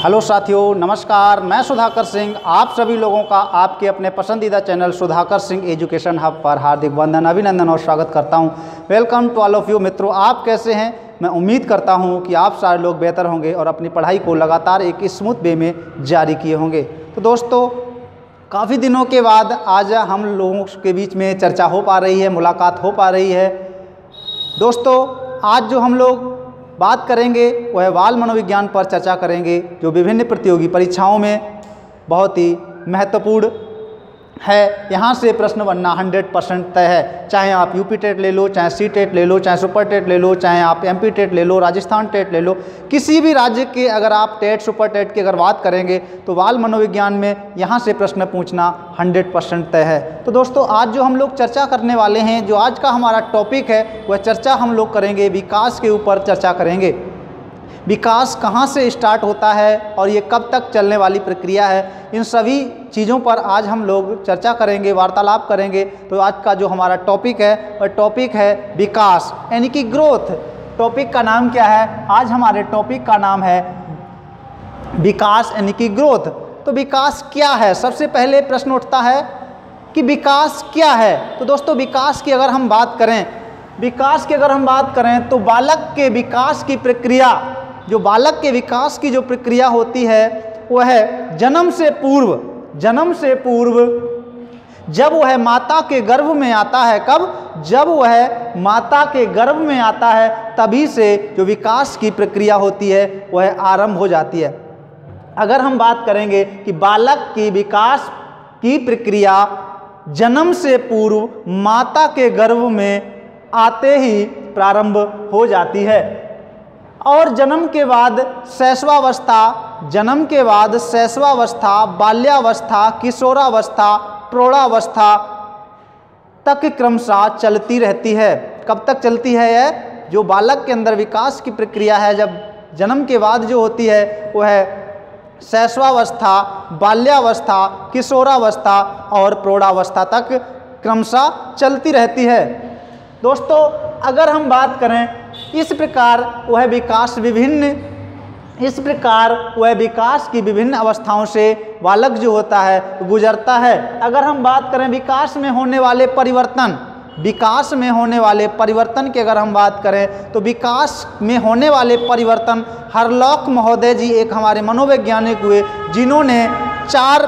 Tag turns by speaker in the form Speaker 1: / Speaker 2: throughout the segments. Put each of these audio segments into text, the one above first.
Speaker 1: Hello साथियों, नमस्कार। मैं सुधाकर सिंह, आप सभी लोगों का आपके अपने पसंदीदा channel Sudhakar Singh education hub पर हार्दिक वंदन, अभिनंदन और स्वागत करता हूँ। Welcome to all of you. मित्रों, आप कैसे हैं? मैं उम्मीद करता हूँ कि आप सारे लोग बेहतर होंगे और अपनी पढ़ाई को लगातार एक स्मूथ वे में जारी किए होंगे। तो दोस्तों, काफ़ी दिनों के बाद आज हम लोगों के बीच में चर्चा हो पा रही है, मुलाकात हो पा रही है। दोस्तों, आज जो हम लोग बात करेंगे, वह बाल मनोविज्ञान पर चर्चा करेंगे, जो विभिन्न प्रतियोगी परीक्षाओं में बहुत ही महत्वपूर्ण है। यहाँ से प्रश्न बनना 100 परसेंट तय है। चाहे आप यूपी टेट ले लो, चाहे सी टेट ले लो, चाहे सुपर टेट ले लो, चाहे आप एमपी टेट ले लो, राजस्थान टेट ले लो, किसी भी राज्य के अगर आप टेट, सुपर टेट की अगर बात करेंगे तो बाल मनोविज्ञान में यहाँ से प्रश्न पूछना 100 परसेंट तय है। तो दोस्तों, आज जो हम लोग चर्चा करने वाले हैं, जो आज का हमारा टॉपिक है, वह चर्चा हम लोग करेंगे, विकास के ऊपर चर्चा करेंगे। विकास कहाँ से स्टार्ट होता है और ये कब तक चलने वाली प्रक्रिया है, इन सभी चीज़ों पर आज हम लोग चर्चा करेंगे, वार्तालाप करेंगे। तो आज का जो हमारा टॉपिक है, वह टॉपिक है विकास, यानी कि ग्रोथ टॉपिक का नाम क्या है? आज हमारे टॉपिक का नाम है विकास, यानी कि ग्रोथ तो विकास क्या है? सबसे पहले प्रश्न उठता है कि विकास क्या है? तो दोस्तों, विकास की अगर हम बात करें, विकास की अगर हम बात करें तो बालक के विकास की प्रक्रिया जो बालक के विकास की जो प्रक्रिया होती है, वह है जन्म से पूर्व, जन्म से पूर्व, जब वह माता के गर्भ में आता है, कब? जब वह माता के गर्भ में आता है, तभी से जो विकास की प्रक्रिया होती है, वह आरंभ हो जाती है। अगर हम बात करेंगे कि बालक की विकास की प्रक्रिया जन्म से पूर्व माता के गर्भ में आते ही प्रारंभ हो जाती है और जन्म के बाद शैशवावस्था, जन्म के बाद शैशवावस्था, बाल्यावस्था, किशोरावस्था, प्रौढ़ावस्था तक क्रमशः चलती रहती है। कब तक चलती है यह? जो बालक के अंदर विकास की प्रक्रिया है, जब जन्म के बाद जो होती है वह है शैशवावस्था, बाल्यावस्था, किशोरावस्था और प्रौढ़ावस्था तक क्रमशः चलती रहती है। दोस्तों, अगर हम बात करें इस प्रकार वह विकास विभिन्न, इस प्रकार वह विकास की विभिन्न अवस्थाओं से बालक जो होता है, गुजरता है। अगर हम बात करें विकास में होने वाले परिवर्तन, विकास में होने वाले परिवर्तन की अगर हम बात करें तो विकास में होने वाले परिवर्तन, हरलॉक महोदय जी एक हमारे मनोवैज्ञानिक हुए, जिन्होंने चार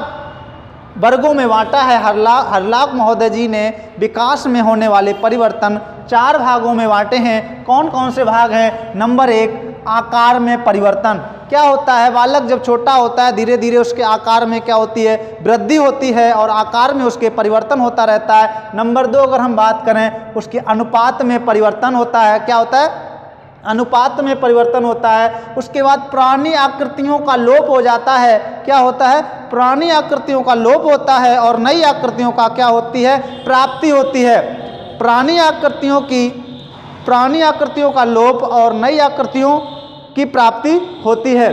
Speaker 1: वर्गों में बांटा है। हरला, हरलाक महोदय जी ने विकास में होने वाले परिवर्तन चार भागों में बांटे हैं। कौन कौन से भाग हैं? नंबर एक, आकार में परिवर्तन। क्या होता है? बालक जब छोटा होता है धीरे धीरे उसके आकार में क्या होती है? वृद्धि होती है और आकार में उसके परिवर्तन होता रहता है। नंबर दो, अगर हम बात करें, उसके अनुपात में परिवर्तन होता है। क्या होता है? अनुपात में परिवर्तन होता है। उसके बाद प्राणी आकृतियों का लोप हो जाता है। क्या होता है? प्राणी आकृतियों का लोप होता है और नई आकृतियों का क्या होती है? प्राप्ति होती है। पुरानी आकृतियों की पुरानी आकृतियों का लोप और नई आकृतियों की प्राप्ति होती है।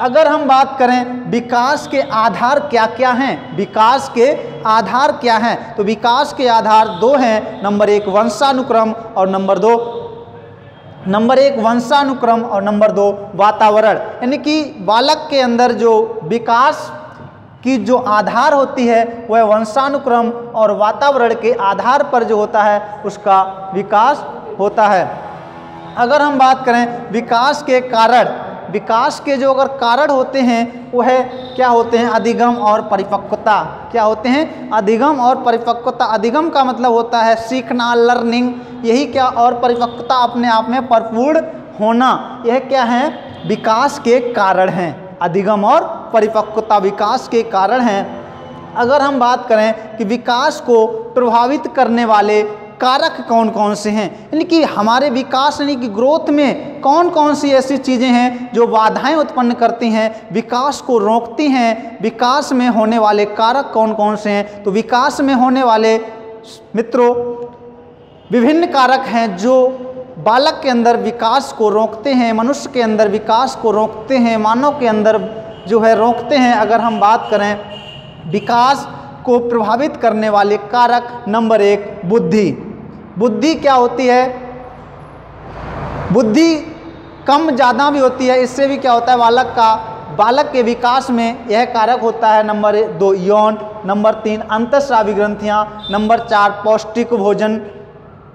Speaker 1: अगर हम बात करें, विकास के आधार क्या क्या हैं? विकास के आधार क्या हैं? तो विकास के आधार दो हैं। नंबर एक, वंशानुक्रम और नंबर दो, नंबर एक, वंशानुक्रम और नंबर दो, वातावरण। यानी कि बालक के अंदर जो विकास की जो आधार होती है, वह वंशानुक्रम और वातावरण के आधार पर जो होता है, उसका विकास होता है। अगर हम बात करें विकास के कारण, विकास के जो अगर कारण होते हैं, वह क्या होते हैं? अधिगम और परिपक्वता। क्या होते हैं? अधिगम और परिपक्वता। अधिगम का मतलब होता है सीखना, लर्निंग। यही क्या? और परिपक्वता अपने आप में परिपूर्ण होना। यह क्या है? विकास के कारण हैं। अधिगम और परिपक्वता विकास के कारण हैं। अगर हम बात करें कि विकास को प्रभावित करने वाले कारक कौन कौन से हैं, यानी कि हमारे विकास, यानी कि ग्रोथ में कौन कौन सी ऐसी चीज़ें हैं जो बाधाएँ उत्पन्न करती हैं, विकास को रोकती हैं, विकास में होने वाले कारक कौन कौन से हैं तो विकास में होने वाले मित्रों, विभिन्न कारक हैं जो बालक के अंदर विकास को रोकते हैं, मनुष्य के अंदर विकास को रोकते हैं, मानव के अंदर जो है रोकते हैं अगर हम बात करें विकास को प्रभावित करने वाले कारक नंबर एक, बुद्धि। बुद्धि क्या होती है? बुद्धि कम ज़्यादा भी होती है, इससे भी क्या होता है? बालक का, बालक के विकास में यह कारक होता है नंबर दो, यौन, नंबर तीन, अंतस्रावी ग्रंथियाँ, नंबर चार, पौष्टिक भोजन।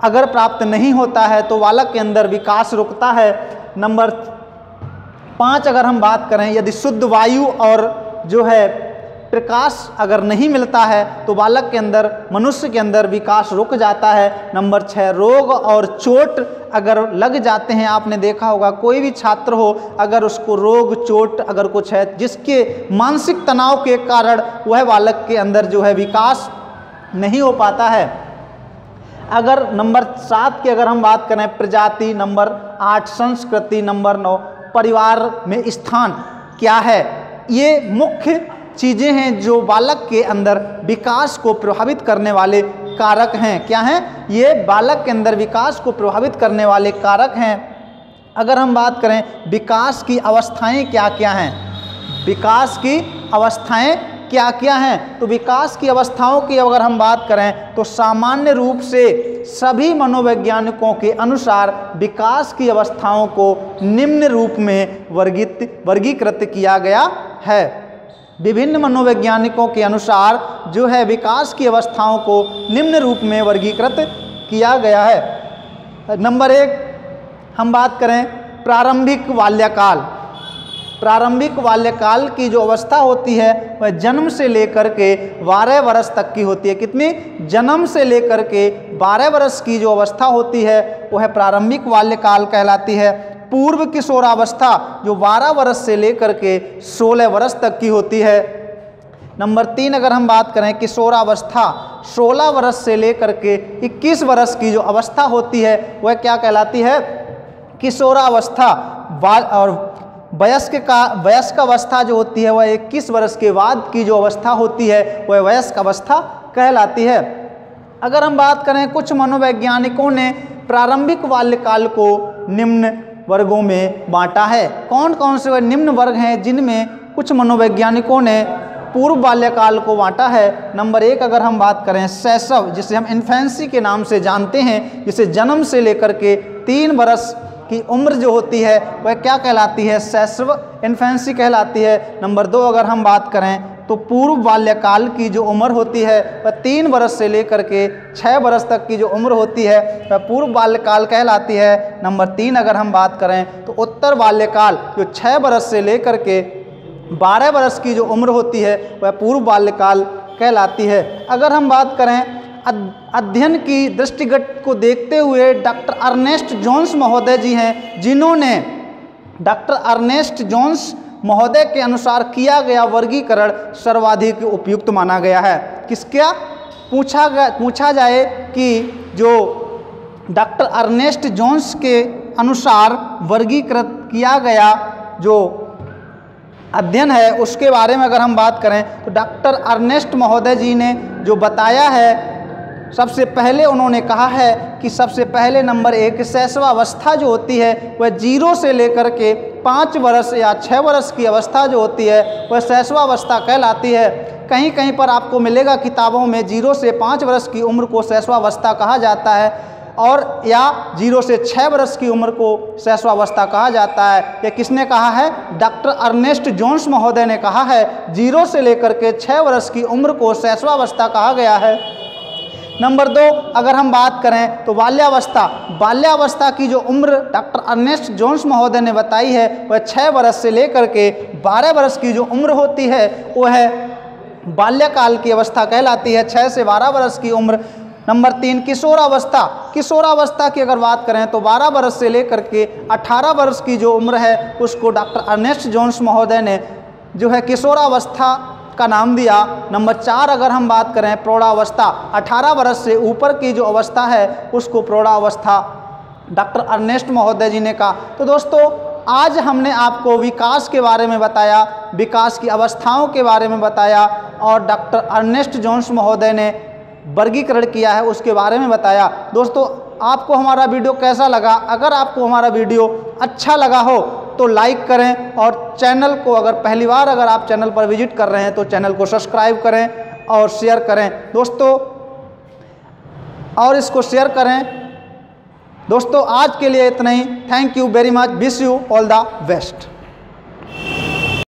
Speaker 1: अगर प्राप्त नहीं होता है तो बालक के अंदर विकास रुकता है। नंबर पाँच अगर हम बात करें, यदि शुद्ध वायु और जो है प्रकाश अगर नहीं मिलता है तो बालक के अंदर, मनुष्य के अंदर विकास रुक जाता है। नंबर छः रोग और चोट अगर लग जाते हैं, आपने देखा होगा, कोई भी छात्र हो, अगर उसको रोग, चोट अगर कुछ है, जिसके मानसिक तनाव के कारण वह बालक के अंदर जो है विकास नहीं हो पाता है। अगर नंबर सात की अगर हम बात करें, प्रजाति नंबर आठ, संस्कृति नंबर नौ परिवार में स्थान क्या है? ये मुख्य चीज़ें हैं जो बालक के अंदर विकास को प्रभावित करने वाले कारक हैं। क्या हैं? ये बालक के अंदर विकास को प्रभावित करने वाले कारक हैं। अगर हम बात करें, विकास की अवस्थाएँ क्या क्या हैं? विकास की अवस्थाएँ क्या क्या हैं? तो विकास की अवस्थाओं की अगर हम बात करें तो सामान्य रूप से सभी मनोवैज्ञानिकों के अनुसार विकास की अवस्थाओं को निम्न रूप में वर्गित, वर्गीकृत किया गया है। विभिन्न मनोवैज्ञानिकों के अनुसार जो है विकास की अवस्थाओं को निम्न रूप में वर्गीकृत किया गया है। नंबर एक, हम बात करें प्रारंभिक बाल्यकाल। प्रारंभिक बाल्यकाल की जो अवस्था होती है, वह जन्म से लेकर के बारह वर्ष तक की होती है। कितनी? जन्म से लेकर के बारह वर्ष की जो अवस्था होती है, वह प्रारंभिक बाल्यकाल कहलाती है। पूर्व किशोरावस्था जो 12 वर्ष से लेकर के 16 वर्ष तक की होती है। नंबर तीन, अगर हम बात करें किशोरावस्था 16 वर्ष से लेकर के 21 वर्ष की जो अवस्था होती है, वह क्या कहलाती है? किशोरावस्था और वयस्क का, वयस्क अवस्था जो होती है, वह 21 वर्ष के बाद की जो अवस्था होती है, वह वयस्क अवस्था कहलाती है। अगर हम बात करें कुछ मनोवैज्ञानिकों ने प्रारंभिक बाल्यकाल को निम्न वर्गों में बांटा है। कौन कौन से वह निम्न वर्ग हैं जिनमें कुछ मनोवैज्ञानिकों ने पूर्व बाल्यकाल को बांटा है? नंबर एक अगर हम बात करें, शैशव, जिसे हम इन्फेंसी के नाम से जानते हैं, जिसे जन्म से लेकर के तीन बरस की उम्र जो होती है, वह क्या कहलाती है? शैशव इन्फेंसी कहलाती है। नंबर दो, अगर हम बात करें तो पूर्व बाल्यकाल की जो उम्र होती है, वह तीन बरस से लेकर के छः बरस तक की जो उम्र होती है, वह पूर्व बाल्यकाल कहलाती है। नंबर तीन, अगर हम बात करें तो उत्तर बाल्यकाल, जो छः बरस से लेकर के बारह बरस की जो उम्र होती है, वह पूर्व बाल्यकाल कहलाती है। अगर हम बात करें अध्ययन की दृष्टिगत को देखते हुए डॉक्टर अर्नेस्ट जॉन्स महोदय जी हैं, जिन्होंने डॉक्टर अर्नेस्ट जॉन्स महोदय के अनुसार किया गया वर्गीकरण सर्वाधिक उपयुक्त माना गया है। किसका? पूछा गया पूछा जाए कि जो डॉक्टर अर्नेस्ट जोन्स के अनुसार वर्गीकृत किया गया जो अध्ययन है, उसके बारे में अगर हम बात करें तो डॉक्टर अर्नेस्ट महोदय जी ने जो बताया है सबसे पहले उन्होंने कहा है कि सबसे पहले नंबर एक शैशवावस्था जो होती है, वह ज़ीरो से लेकर के पाँच वर्ष या छः वर्ष की अवस्था जो होती है, वह शैशवावस्था कहलाती है। कहीं कहीं पर आपको मिलेगा किताबों में ज़ीरो से पाँच वर्ष की उम्र को शैशवावस्था कहा जाता है और या ज़ीरो से छः वर्ष की उम्र को शैशवावस्था कहा जाता है। ये किसने कहा है? डॉक्टर अर्नेस्ट जोन्स महोदय ने कहा है, ज़ीरो से लेकर के छः वर्ष की उम्र को शैशवावस्था कहा गया है। नंबर दो, अगर हम बात करें तो बाल्यावस्था। बाल्यावस्था की जो उम्र डॉक्टर अर्नेस्ट जोन्स महोदय ने बताई है, वह छः वर्ष से लेकर के बारह वर्ष की जो उम्र होती है वह है बाल्यकाल की अवस्था कहलाती है। छः से बारह वर्ष की उम्र। नंबर तीन, किशोरावस्था। किशोरावस्था की अगर बात करें तो 12 वर्ष से लेकर के 18 वर्ष की जो उम्र है, उसको डॉक्टर अर्नेस्ट जोन्स महोदय ने जो है किशोरावस्था का नाम दिया। नंबर चार अगर हम बात करें प्रौढ़ावस्था 18 वर्ष से ऊपर की जो अवस्था है, उसको प्रौढ़ावस्था डॉक्टर अर्नेस्ट महोदय जी ने कहा। तो दोस्तों, आज हमने आपको विकास के बारे में बताया, विकास की अवस्थाओं के बारे में बताया और डॉक्टर अर्नेस्ट जोन्स महोदय ने वर्गीकरण किया है, उसके बारे में बताया। दोस्तों, आपको हमारा वीडियो कैसा लगा? अगर आपको हमारा वीडियो अच्छा लगा हो तो लाइक करें और चैनल को अगर पहली बार अगर आप चैनल पर विज़िट कर रहे हैं तो चैनल को सब्सक्राइब करें और शेयर करें। दोस्तों, और इसको शेयर करें। दोस्तों, आज के लिए इतना ही। Thank you very much wish you all the best